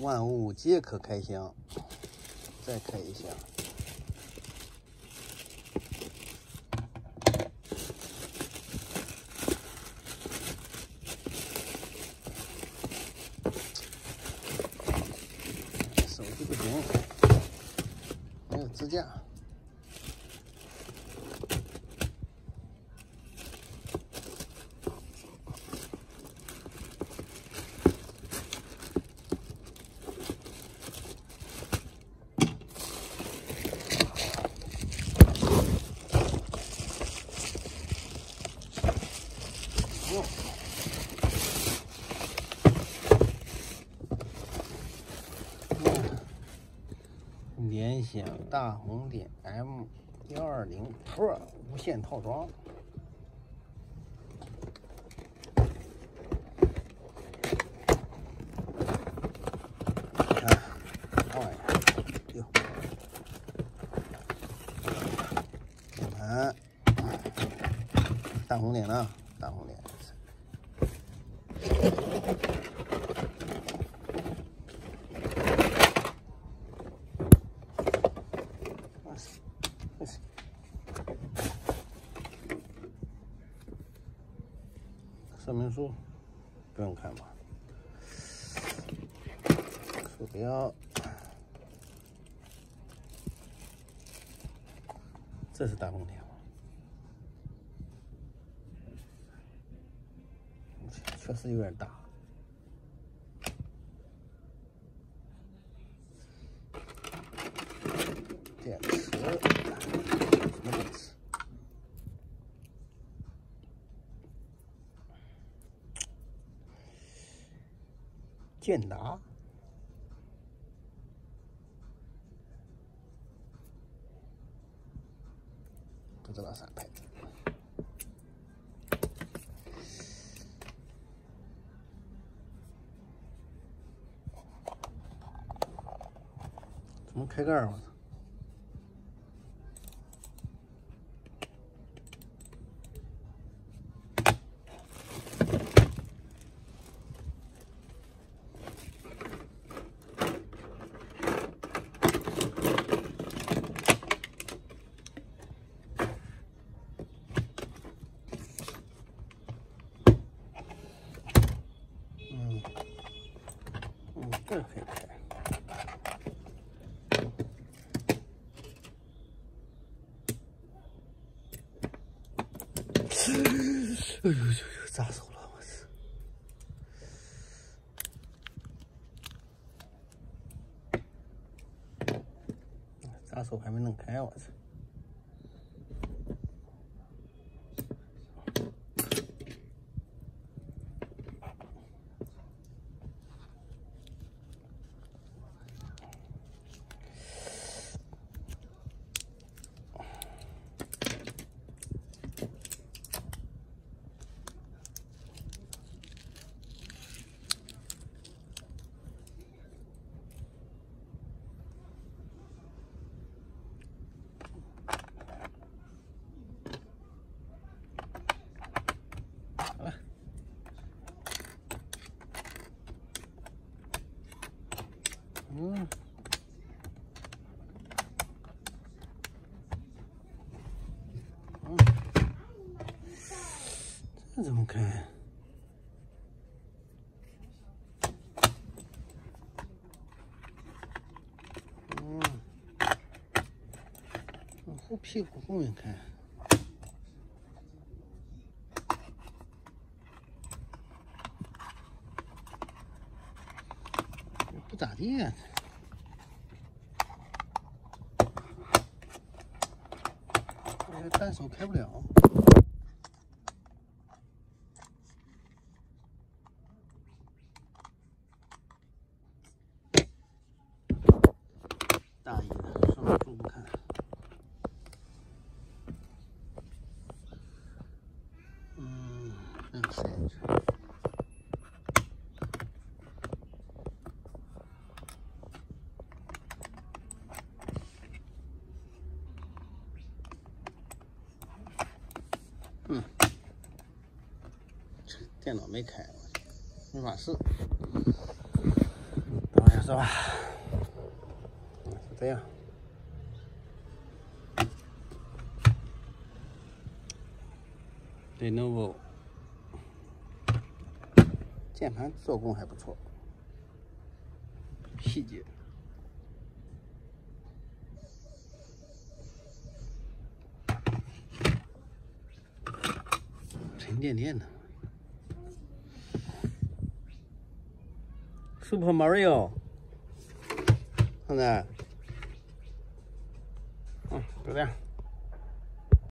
万物皆可开箱，再开一下。手机不行，没有支架。联想大红点 M 幺二零 Pro 无线套装。看，啥玩意儿？哟，键盘，大红点呢？大红点。说明书不用看吧？鼠标，这是大空调？确实有点大。电池，健达，不知道啥牌子。怎么开盖儿？我操！嗯，这可以开。哎呦呦呦，扎手了！我操！扎手还没弄开，我操！嗯，这怎么开？嗯，往后屁股后面开。不咋地呀、这单手开不了。大意了，说明书不开。嗯，这样塞进去。嗯，这电脑没开，没法试。等一下，是吧？就这样。Lenovo 键盘做工还不错，细节。沉甸甸的，Super Mario，兄弟，嗯，就这样。